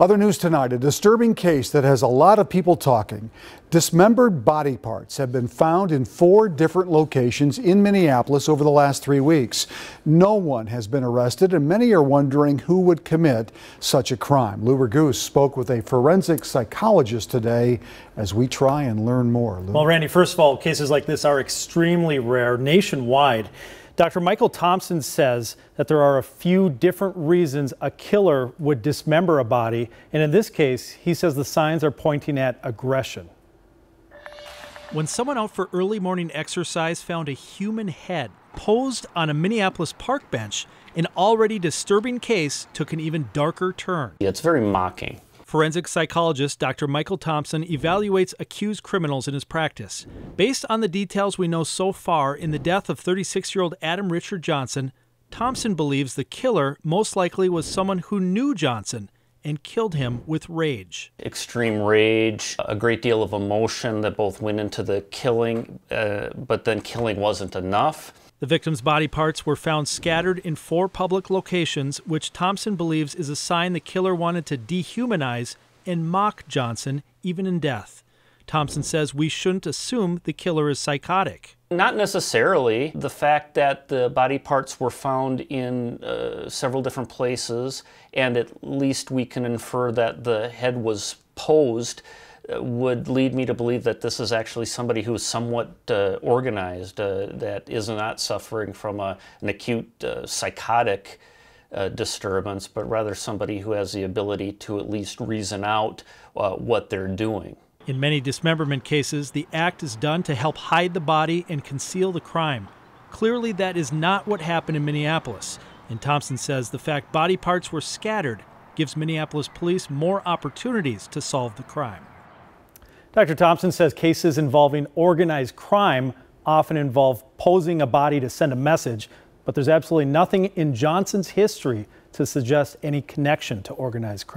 Other news tonight a disturbing case that has a lot of people talking. Dismembered body parts have been found in four different locations in Minneapolis over the last three weeks. No one has been arrested, and many are wondering who would commit such a crime. Lou Raguse spoke with a forensic psychologist today as we try and learn more. Lou. Well, Randy, first of all, cases like this are extremely rare nationwide. Dr. Michael Thompson says that there are a few different reasons a killer would dismember a body, and in this case, he says the signs are pointing at aggression. When someone out for early morning exercise found a human head posed on a Minneapolis park bench, an already disturbing case took an even darker turn. It's very mocking. Forensic psychologist Dr. Michael Thompson evaluates accused criminals in his practice. Based on the details we know so far in the death of 36 year old Adam Richard Johnson, Thompson believes the killer most likely was someone who knew Johnson and killed him with rage. Extreme rage, a great deal of emotion that both went into the killing, uh, but then killing wasn't enough. The victim's body parts were found scattered in four public locations, which Thompson believes is a sign the killer wanted to dehumanize and mock Johnson even in death. Thompson says we shouldn't assume the killer is psychotic. Not necessarily. The fact that the body parts were found in uh, several different places, and at least we can infer that the head was posed would lead me to believe that this is actually somebody who is somewhat uh, organized, uh, that is not suffering from a, an acute uh, psychotic uh, disturbance, but rather somebody who has the ability to at least reason out uh, what they're doing. In many dismemberment cases, the act is done to help hide the body and conceal the crime. Clearly, that is not what happened in Minneapolis. And Thompson says the fact body parts were scattered gives Minneapolis police more opportunities to solve the crime. Dr. Thompson says cases involving organized crime often involve posing a body to send a message, but there's absolutely nothing in Johnson's history to suggest any connection to organized crime.